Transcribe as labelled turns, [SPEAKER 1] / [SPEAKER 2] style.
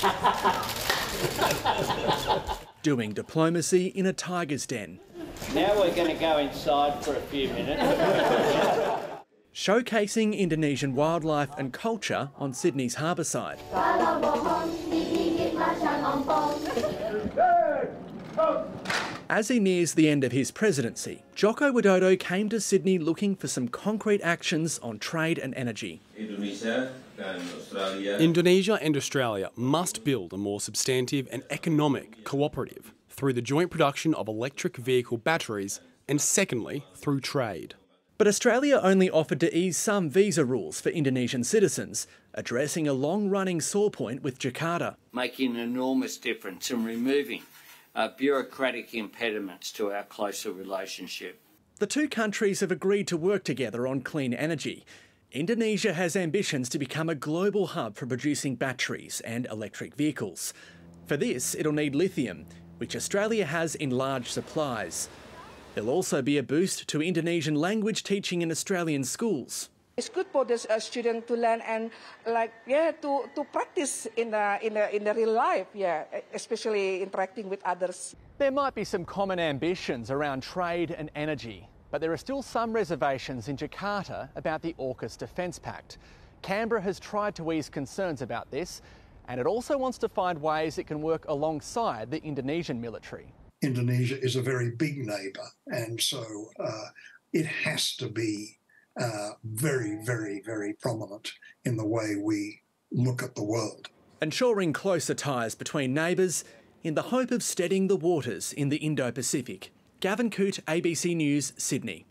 [SPEAKER 1] Doing diplomacy in a tiger's den.
[SPEAKER 2] Now we're going to go inside for a few minutes.
[SPEAKER 1] Showcasing Indonesian wildlife and culture on Sydney's harbour side. As he nears the end of his presidency, Joko Widodo came to Sydney looking for some concrete actions on trade and energy.
[SPEAKER 3] Indonesia dan Australia
[SPEAKER 4] Indonesia and Australia must build a more substantive and economic cooperative through the joint production of electric vehicle batteries and, secondly, through trade.
[SPEAKER 1] But Australia only offered to ease some visa rules for Indonesian citizens, addressing a long running sore point with Jakarta.
[SPEAKER 2] Making an enormous difference in removing uh, bureaucratic impediments to our closer relationship.
[SPEAKER 1] The two countries have agreed to work together on clean energy. Indonesia has ambitions to become a global hub for producing batteries and electric vehicles. For this, it'll need lithium, which Australia has in large supplies. There'll also be a boost to Indonesian language teaching in Australian schools.
[SPEAKER 5] It's good for the uh, student to learn and like yeah to, to practice in the, in the in the real life yeah especially interacting with others.
[SPEAKER 1] There might be some common ambitions around trade and energy, but there are still some reservations in Jakarta about the AUKUS Defence Pact. Canberra has tried to ease concerns about this, and it also wants to find ways it can work alongside the Indonesian military.
[SPEAKER 6] Indonesia is a very big neighbour, and so uh, it has to be uh, very, very, very prominent in the way we look at the world.
[SPEAKER 1] Ensuring closer ties between neighbours in the hope of steadying the waters in the Indo Pacific. Gavin Coote, ABC News, Sydney.